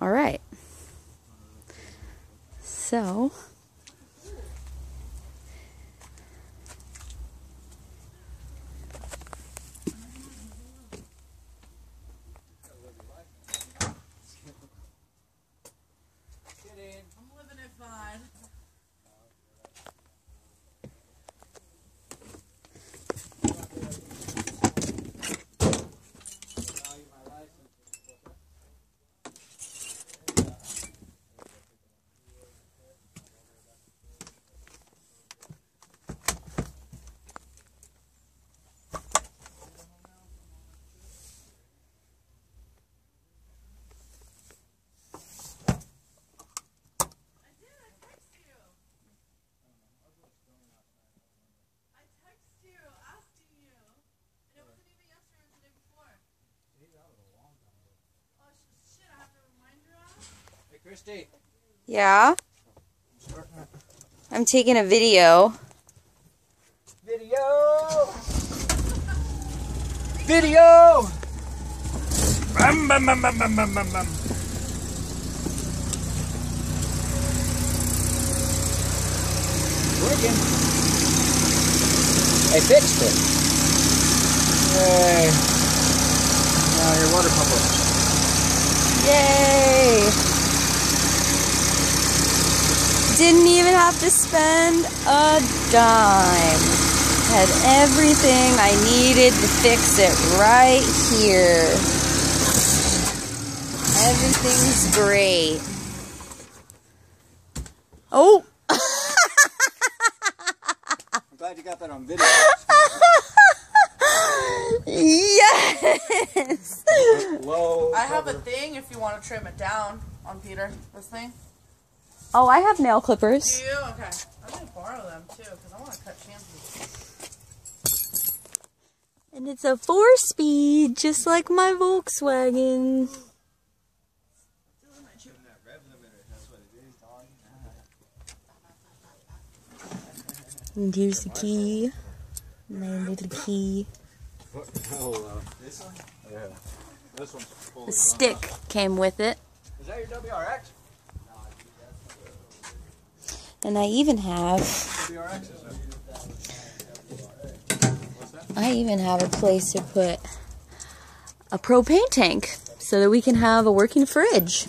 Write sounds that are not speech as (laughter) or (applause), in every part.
All right. So, I'm living it fine. I did. I texted you. I texted you asking you. And it wasn't even yesterday, it was the day before. Oh, sh- shit, I have to remind her of? Hey, Christy. yeah. I'm taking a video. Video! Video! Bum, bum, bum, bum, bum, bum, bum. Working. I fixed it. Yay. Now your water pump. Yay! Didn't even have to spend a dime. Had everything I needed to fix it right here. Everything's great. Oh! (laughs) I'm glad you got that on video. yes! Low. I have a thing if you want to trim it down on Peter. This thing. Oh, I have nail Do clippers. you? Okay. I'm going to borrow them too because I want to cut shampoos. And it's a four speed, just like my Volkswagen. And here's the key. My little key. Oh, uh, this one? Yeah. This one's fully The stick came with it. Is that your WRX? And I even have? I even have a place to put a propane tank so that we can have a working fridge.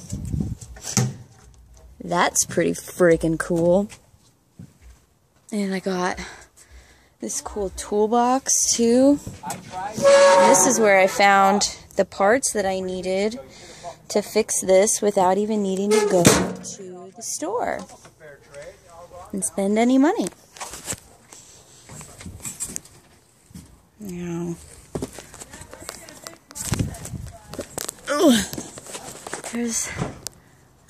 That's pretty freaking cool. And I got this cool toolbox too. This is where I found the parts that I needed to fix this without even needing to go to the store and spend any money. Yeah. Ugh. There's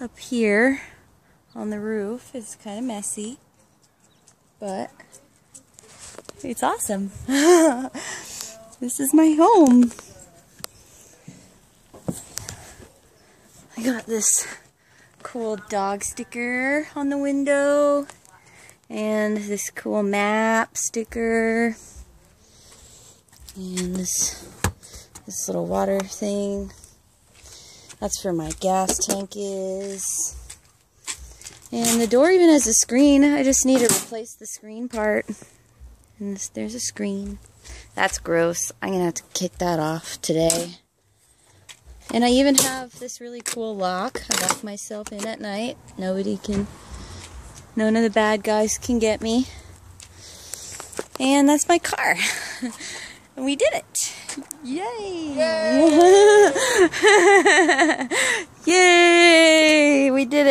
up here on the roof. It's kind of messy, but it's awesome. (laughs) this is my home. I got this cool dog sticker on the window and this cool map sticker. And this this little water thing. That's where my gas tank is. And the door even has a screen. I just need to replace the screen part. And this, there's a screen. That's gross. I'm gonna have to kick that off today. And I even have this really cool lock. I lock myself in at night. Nobody can none of the bad guys can get me and that's my car And (laughs) we did it. Yay! Yay! (laughs) we did it.